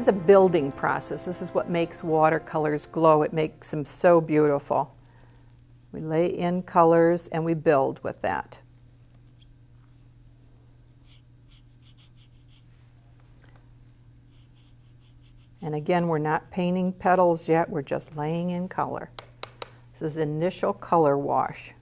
is a building process. This is what makes watercolors glow. It makes them so beautiful. We lay in colors and we build with that. And again, we're not painting petals yet, we're just laying in color. This is initial color wash.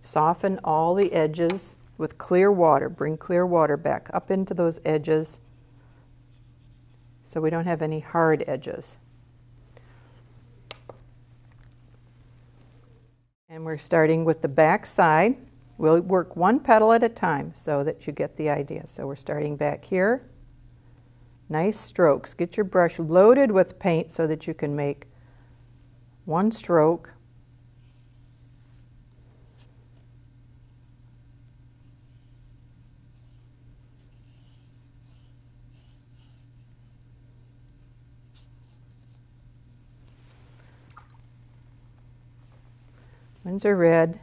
Soften all the edges with clear water. Bring clear water back up into those edges so we don't have any hard edges. And we're starting with the back side. We'll work one petal at a time so that you get the idea. So we're starting back here. Nice strokes. Get your brush loaded with paint so that you can make one stroke. Ones are red.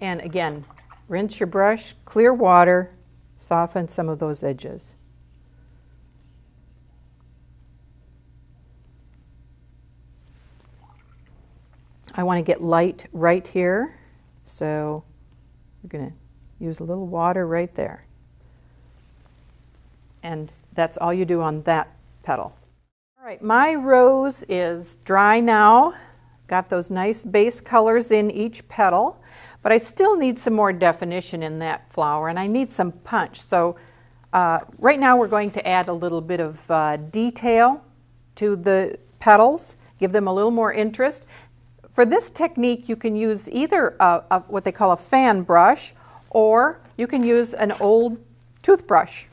And again, rinse your brush, clear water, soften some of those edges. I want to get light right here, so we're going to use a little water right there. And that's all you do on that petal. All right, my rose is dry now. Got those nice base colors in each petal. But I still need some more definition in that flower and I need some punch. So uh, right now we're going to add a little bit of uh, detail to the petals, give them a little more interest. For this technique you can use either a, a, what they call a fan brush or you can use an old toothbrush.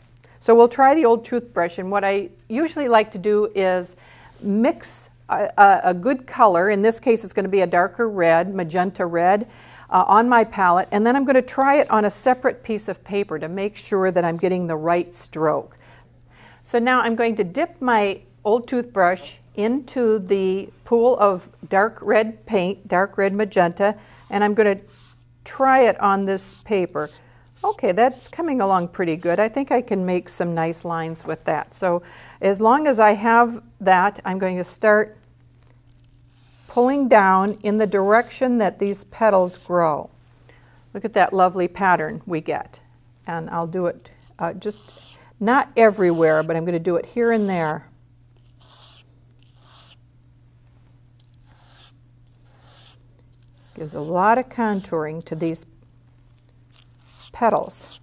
So we'll try the old toothbrush and what I usually like to do is mix a, a good color. In this case it's going to be a darker red, magenta red uh, on my palette, and then I'm going to try it on a separate piece of paper to make sure that I'm getting the right stroke. So now I'm going to dip my old toothbrush into the pool of dark red paint, dark red magenta, and I'm going to try it on this paper. Okay, that's coming along pretty good. I think I can make some nice lines with that. So as long as I have that, I'm going to start pulling down in the direction that these petals grow. Look at that lovely pattern we get. And I'll do it uh, just not everywhere, but I'm going to do it here and there. Gives a lot of contouring to these petals.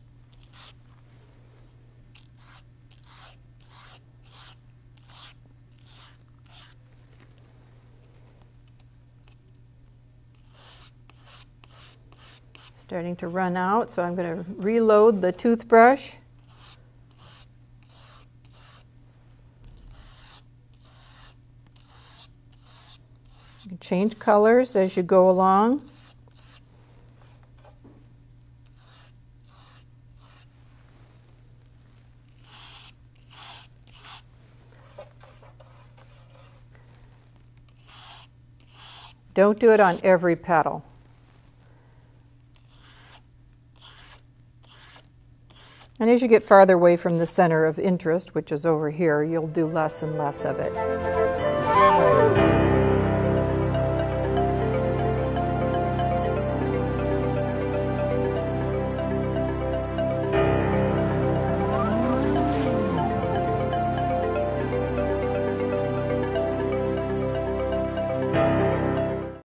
starting to run out, so I'm going to reload the toothbrush. You can change colors as you go along. Don't do it on every petal. And as you get farther away from the center of interest, which is over here, you'll do less and less of it.